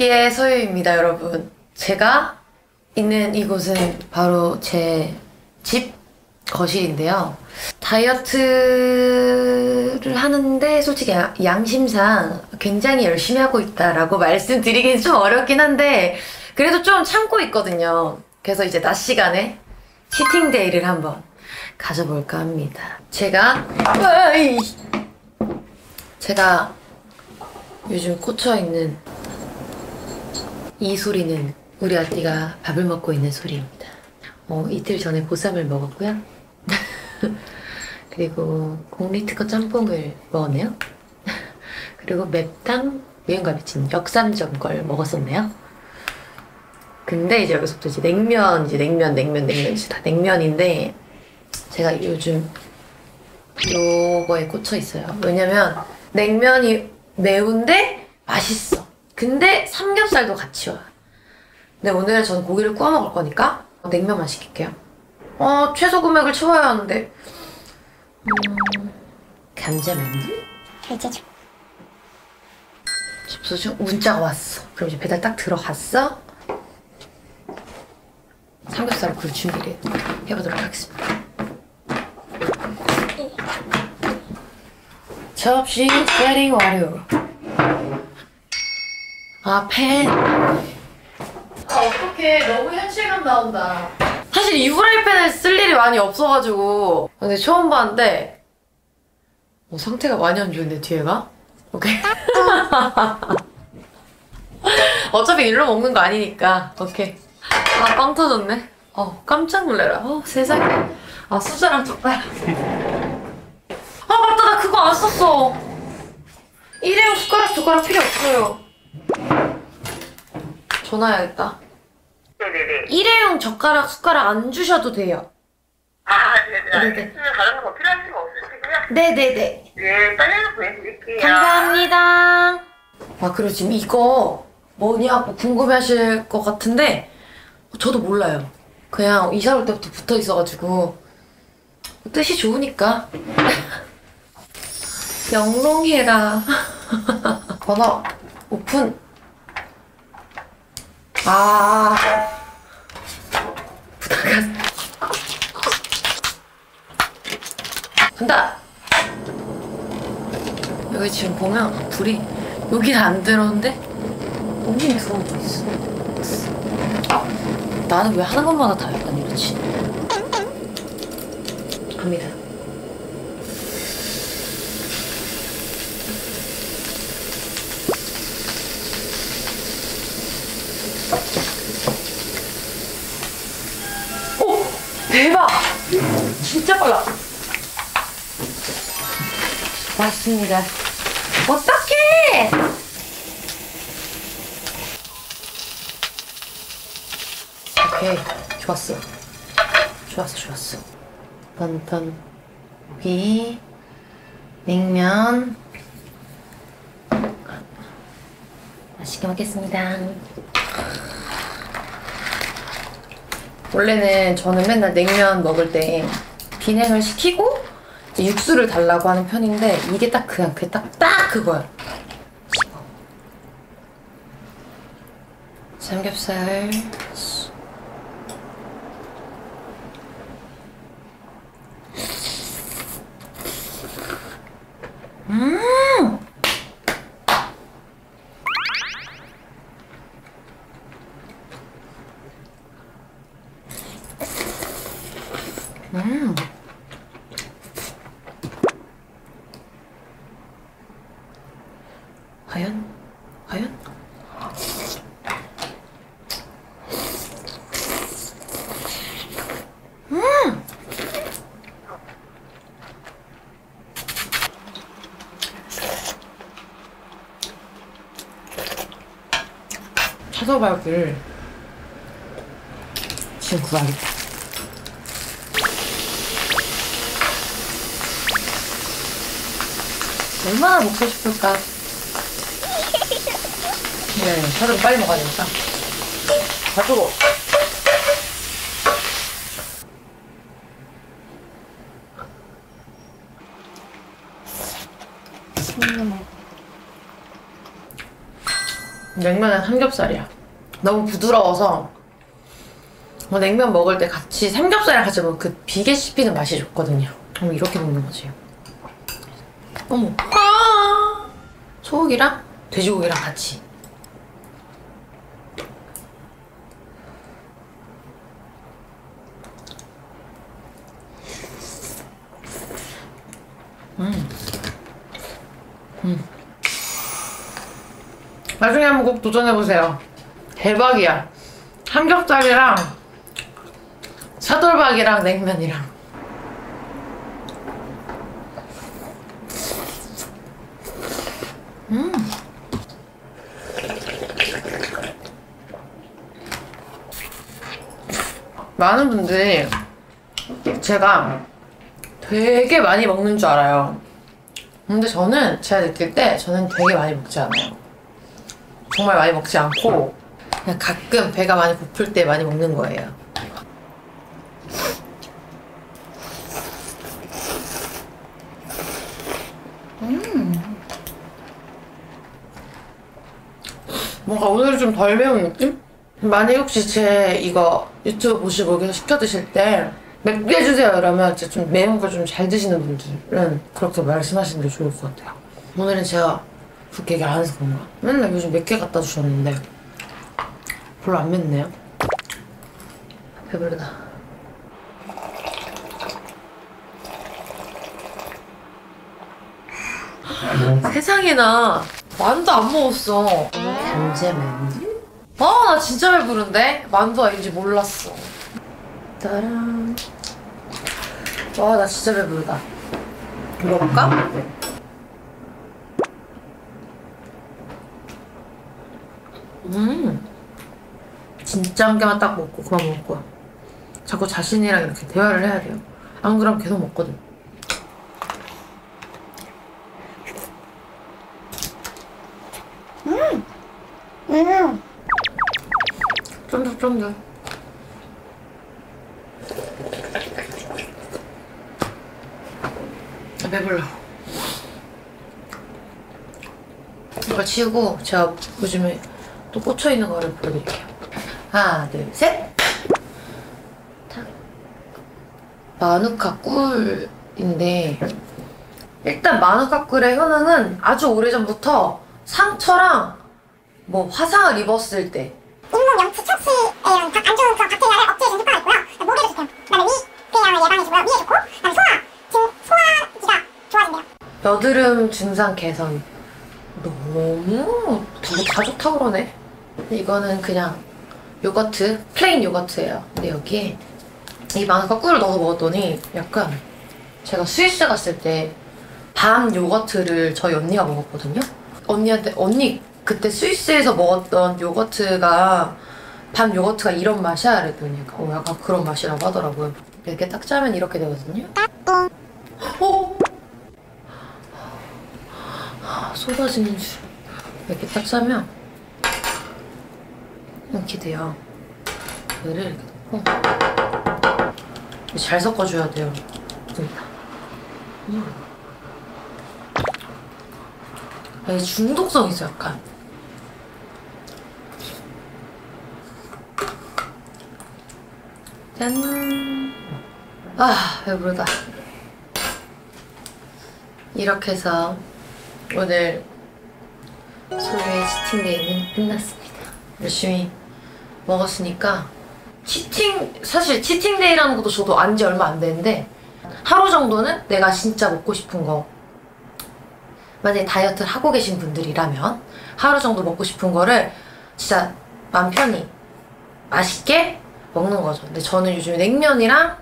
예, 서유입니다, 여러분. 제가 있는 이곳은 바로 제 집 거실인데요. 다이어트를 하는데 솔직히 야- 양심상 굉장히 열심히 하고 있다라고 말씀드리긴 좀 어렵긴 한데 그래도 좀 참고 있거든요. 그래서 이제 낮 시간에 치팅데이를 한번 가져볼까 합니다. 제가! 제가 요즘 꽂혀 있는 이 소리는 우리 아띠가 밥을 먹고 있는 소리입니다. 어, 이틀 전에 보쌈을 먹었고요. 그리고 공리특허 짬뽕을 먹었네요. 그리고 맵당 매운갈비찜 역삼점 걸 먹었었네요. 근데 이제 여기서부터 이제 냉면, 이제 냉면, 냉면, 냉면, 이제 다 냉면인데 제가 요즘 요거에 꽂혀 있어요. 왜냐면 냉면이 매운데 맛있어. 근데 삼겹살도 같이 와요. 근데 오늘은 저는 고기를 구워 먹을 거니까 냉면만 시킬게요. 어, 최소 금액을 채워야 하는데. 음, 감자만두? 결제죠. 접수 중 문자가 왔어. 그럼 이제 배달 딱 들어갔어. 삼겹살을 굴 준비를 해보도록 하겠습니다. 접시 세팅 완료. 아, 팬. 아, 어떡해. 너무 현실감 나온다. 사실 이 후라이팬을 쓸 일이 많이 없어가지고. 근데 처음 봤는데, 어, 상태가 많이 안 좋은데, 뒤에가? 오케이. 어차피 일로 먹는 거 아니니까. 오케이. 아, 빵 터졌네. 어, 깜짝 놀래라. 어, 세상에. 아, 수저랑 젓가락. 아, 맞다. 나 그거 안 썼어. 일회용 숟가락, 젓가락 필요 없어요. 전화해야겠다. 네네네. 일회용 젓가락, 숟가락 안 주셔도 돼요. 아, 네네. 네네. 알겠습니다. 다른 거 필요하신 거 없으시고요? 네네네. 네, 빨리 보내드릴게요. 감사합니다. 아, 그리고 지금 이거 뭐냐고 궁금해하실 것 같은데 저도 몰라요. 그냥 이사 올 때부터 붙어 있어가지고 뜻이 좋으니까 영롱해라. 번호 오픈. 아 부탁한 간다. 여기 지금 보면 불이 여기는 안 들어오는데 여기는 들어오고 있어. 나는 왜 하는 것마다 다 약간 이렇지? 갑니다. 오! 대박! 진짜 빨라! 맞습니다. 어떡해! 오케이, 좋았어. 좋았어, 좋았어. 던던 고기, 냉면. 맛있게 먹겠습니다. 원래는 저는 맨날 냉면 먹을 때 비냉을 시키고 육수를 달라고 하는 편인데 이게 딱 그냥 그 딱 딱 그거야. 삼겹살. 음. 음. 과연? 과연? 음! 차서발을 지금 구하겠다. 얼마나 먹고 싶을까? 네, 저는 빨리 먹어야 되니까. 가지고. 냉면은 삼겹살이야. 너무 부드러워서 뭐 냉면 먹을 때 같이 삼겹살이랑 같이 먹으면 그 비계 씹히는 맛이 좋거든요. 그럼 이렇게 먹는 거지. 어머. 아! 소고기랑 돼지고기랑 같이. 나중에 한번 꼭 도전해보세요. 대박이야. 삼겹살이랑 차돌박이랑 냉면이랑. 많은 분들이 제가 되게 많이 먹는 줄 알아요. 근데 저는 제가 느낄 때 저는 되게 많이 먹지 않아요. 정말 많이 먹지 않고 그냥 가끔 배가 많이 고플 때 많이 먹는 거예요. 뭔가 오늘 좀 덜 매운 느낌? 만약 혹시 제 이거 유튜브 보시고 여기서 시켜 드실 때 맵게 해주세요 이러면 진짜 좀 매운 거 좀 잘 드시는 분들은 그렇게 말씀하시는 게 좋을 것 같아요. 오늘은 제가 그렇게 얘기 안 해서 그런가? 맨날 요즘 맵게 갖다 주셨는데 별로 안 맵네요. 배부르다. 세상에나 만두 안 먹었어. 감제 만두? 아, 나 진짜 배부른데? 만두 아닌지 몰랐어. 따란. 와, 나 진짜 배부르다. 먹을까? 음. 진짜 한 개만 딱 먹고 그만 먹을 거야. 자꾸 자신이랑 이렇게 대화를 해야 돼요. 안 그러면 계속 먹거든. 쫀득 쫀득. 아, 배불러. 이거 치우고 제가 요즘에 또 꽂혀 있는 거를 보여드릴게요. 하나, 둘, 셋. 탁. 마누카 꿀인데 일단 마누카 꿀의 효능은 아주 오래전부터 상처랑 뭐 화상을 입었을 때 각 안 좋은 그 박테리아를 억제해주는 효과가 있고요. 목에도 좋대요. 그다음에 위궤양을 예방해주고요. 위에 좋고, 그다음에 소화 등 소화기가 좋아진대요. 여드름 증상 개선 너무 다, 다 좋다 그러네 이거는 그냥 yogurt plain yogurt예요 근데 여기에 이 마누카 꿀을 넣어서 먹었더니 약간 제가 스위스 갔을 때 밤 요거트를 저희 언니가 먹었거든요 언니한테 언니 그때 스위스에서 먹었던 요거트가 밤 요거트가 이런 맛이야? 그랬더니 어, 약간 그런 맛이라고 하더라고요. 이렇게 딱 짜면 이렇게 되거든요. 어? 쏟아지는 줄 이렇게 딱 짜면 이렇게 돼요. 얘를 이렇게 넣고 잘 섞어줘야 돼요. 음. 이게 중독성 있어 약간 짠! 아 배부르다 이렇게 해서 오늘 소유의 치팅데이는 끝났습니다. 열심히 먹었으니까 치팅 사실 치팅데이라는 것도 저도 안 지 얼마 안 됐는데 하루 정도는 내가 진짜 먹고 싶은 거 만약에 다이어트를 하고 계신 분들이라면 하루 정도 먹고 싶은 거를 진짜 마음 편히 맛있게 먹는 거죠. 근데 저는 요즘 냉면이랑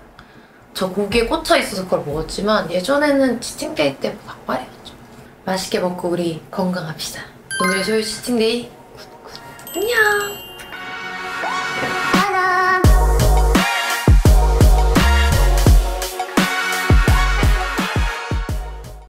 저 고기에 꽂혀 있어서 그걸 먹었지만 예전에는 치팅데이 때 닭발이었죠. 맛있게 먹고 우리 건강합시다. 오늘의 소유 치팅데이 굿굿 안녕.